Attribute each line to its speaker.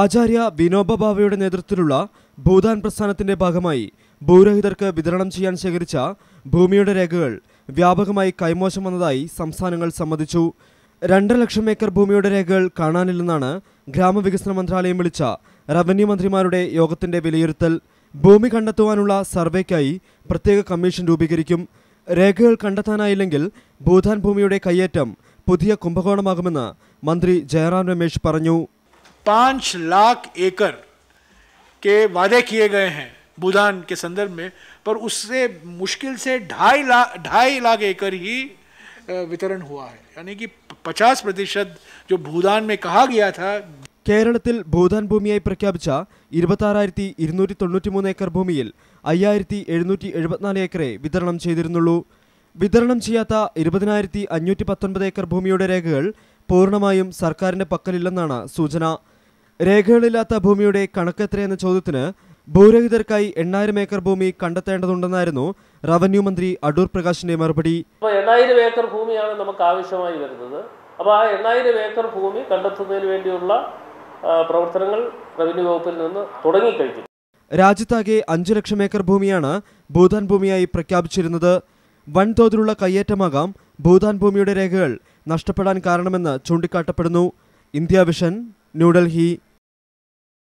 Speaker 1: ആചാര്യ വിനോബ ഭാവയുടെ നേതൃത്വത്തിലുള്ള ഭൂദാൻ പ്രസ്ഥാനത്തിന്റെ ഭാഗമായി ഭൂരഹിതർക്ക് വിതരണം ചെയ്യാൻ ശേഖരിച്ച ഭൂമിയുടെ രേഖകൾ വ്യാപകമായി കൈമോശം വന്നതായി സംസ്ഥാനങ്ങൾ സമ്മതിച്ചു. രണ്ടര ലക്ഷം ഏക്കർ ഭൂമിയുടെ രേഖകൾ കാണാനില്ലെന്നാണ് ഗ്രാമവികസന മന്ത്രാലയം വിളിച്ച റവന്യൂ മന്ത്രിമാരുടെ യോഗത്തിന്റെ വിലയിരുത്തൽ. ഭൂമി കണ്ടെത്തുവാനുള്ള സർവേക്കായി പ്രത്യേക കമ്മീഷൻ രൂപീകരിക്കും. രേഖകൾ കണ്ടെത്താനായില്ലെങ്കിൽ ഭൂതാൻ ഭൂമിയുടെ കയ്യേറ്റം പുതിയ കുംഭകോണമാകുമെന്ന് മന്ത്രി ജയറാം രമേശ് പറഞ്ഞു.
Speaker 2: पाँच लाख एकड़ के वादे किए गए हैं भूदान के संदर्भ में पर उससे मुश्किल से ढाई लाख ढाई लाख एकड़ ही अ, वितरण हुआ है यानी कि पचास प्रतिशत जो भूदान में कहा गया था
Speaker 1: കേരളത്തിൽ ഭൂതാൻ ഭൂമിയായി പ്രഖ്യാപിച്ച ഇരുപത്താറായിരത്തി ഇരുന്നൂറ്റി തൊണ്ണൂറ്റിമൂന്ന് ഏക്കർ ഭൂമിയിൽ അയ്യായിരത്തി എഴുന്നൂറ്റി എഴുപത്തിനാല് ഏക്കറെ വിതരണം ചെയ്തിരുന്നുള്ളൂ വിതരണം ചെയ്യാത്ത ഇരുപതിനായിരത്തി അഞ്ഞൂറ്റി പത്തൊൻപത് ഏക്കർ ഭൂമിയുടെ രേഖകൾ പൂർണ്ണമായും സർക്കാരിന്റെ പക്കലില്ലെന്നാണ് സൂചന രേഖകളില്ലാത്ത ഭൂമിയുടെ കണക്കെത്രയെന്ന ചോദ്യത്തിന് ഭൂരഹിതർക്കായി എണ്ണായിരം ഏക്കർ ഭൂമി കണ്ടെത്തേണ്ടതുണ്ടെന്നായിരുന്നു റവന്യൂ മന്ത്രി അടൂർ പ്രകാശിന്റെ മറുപടി.
Speaker 3: എണ്ണായിരം ഏക്കർ ഭൂമിയാണ് നമുക്ക് ആവശ്യമായി വരുന്നത്. അപ്പോൾ ആ എണ്ണായിരം ഏക്കർ ഭൂമി കണ്ടെത്തുന്നതിന് വേണ്ടിയുള്ള പ്രവർത്തനങ്ങൾ റവന്യൂ വകുപ്പിൽ നിന്ന് തുടങ്ങിക്കഴിഞ്ഞു.
Speaker 1: രാജ്യത്താകെ അഞ്ചു ലക്ഷം ഏക്കർ ഭൂമിയാണ് ഭൂതാൻ ഭൂമിയായി പ്രഖ്യാപിച്ചിരുന്നത്. വൻതോതിലുള്ള കയ്യേറ്റമാകാം ഭൂതാൻ ഭൂമിയുടെ രേഖകൾ നഷ്ടപ്പെടാൻ കാരണമെന്ന് ചൂണ്ടിക്കാട്ടപ്പെടുന്നു. ഇന്ത്യ വിഷൻ न्यूडल ही